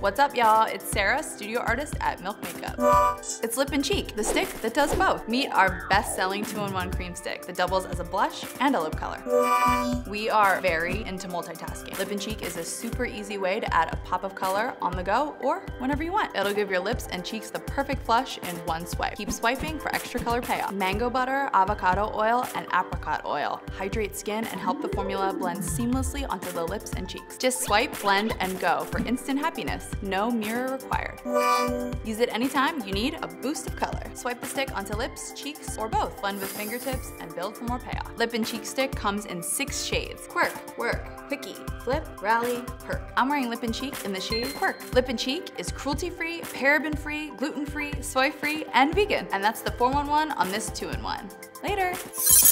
What's up, y'all? It's Sarah, studio artist at Milk Makeup. It's Lip and Cheek, the stick that does both. Meet our best-selling two-in-one cream stick that doubles as a blush and a lip color. We are very into multitasking. Lip and Cheek is a super easy way to add a pop of color on the go or whenever you want. It'll give your lips and cheeks the perfect flush in one swipe. Keep swiping for extra color payoff. Mango butter, avocado oil, and apricot oil hydrate skin and help the formula blend seamlessly onto the lips and cheeks. Just swipe, blend, and go for instant happiness. No mirror required. Use it anytime you need a boost of color. Swipe the stick onto lips, cheeks, or both. Blend with fingertips and build for more payoff. Lip and cheek stick comes in six shades. Quirk, Werk, quickie, flip, rally, perk. I'm wearing lip and cheek in the shade Quirk. Lip and cheek is cruelty-free, paraben-free, gluten-free, soy-free, and vegan. And that's the 411 on this 2-in-1. Later!